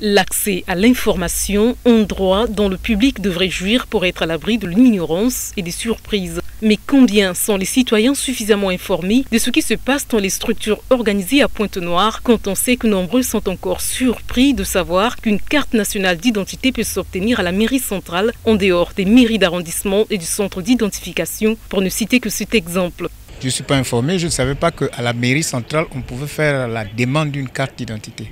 L'accès à l'information, un droit dont le public devrait jouir pour être à l'abri de l'ignorance et des surprises. Mais combien sont les citoyens suffisamment informés de ce qui se passe dans les structures organisées à Pointe-Noire quand on sait que nombreux sont encore surpris de savoir qu'une carte nationale d'identité peut s'obtenir à la mairie centrale en dehors des mairies d'arrondissement et du centre d'identification, pour ne citer que cet exemple. Je ne suis pas informé, je ne savais pas qu'à la mairie centrale, on pouvait faire la demande d'une carte d'identité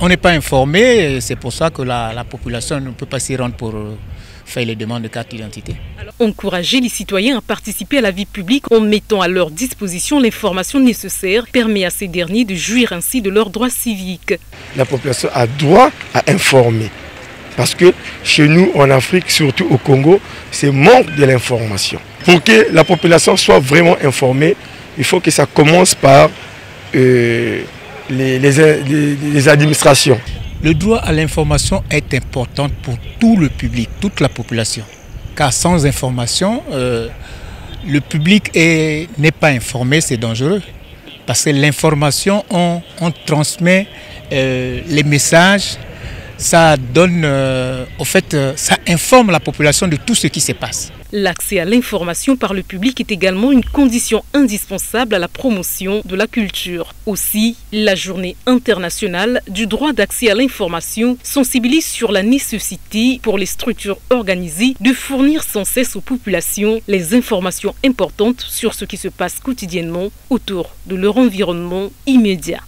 on n'est pas informé, c'est pour ça que la, population ne peut pas s'y rendre pour euh, faire les demandes de carte d'identité. Encourager les citoyens à participer à la vie publique en mettant à leur disposition l'information nécessaire permet à ces derniers de jouir ainsi de leurs droits civiques. La population a droit à informer. Parce que chez nous, en Afrique, surtout au Congo, c'est manque de l'information. Pour que la population soit vraiment informée, il faut que ça commence par euh, les, administrations. Le droit à l'information est important pour tout le public, toute la population. Car sans information, euh, le public n'est pas informé, c'est dangereux. Parce que l'information, on, transmet euh, les messages, ça donne, euh, au fait, ça informe la population de tout ce qui se passe. L'accès à l'information par le public est également une condition indispensable à la promotion de la culture. Aussi, la journée internationale du droit d'accès à l'information sensibilise sur la nécessité pour les structures organisées de fournir sans cesse aux populations les informations importantes sur ce qui se passe quotidiennement autour de leur environnement immédiat.